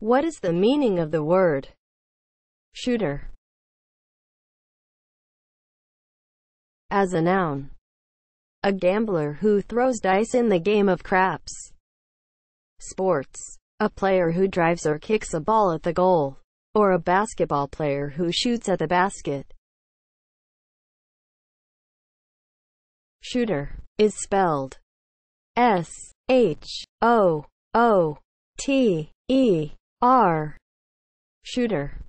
What is the meaning of the word shooter as a noun? A gambler who throws dice in the game of craps. Sports. A player who drives or kicks a ball at the goal. Or a basketball player who shoots at the basket. Shooter is spelled S H O O T E R. Shooter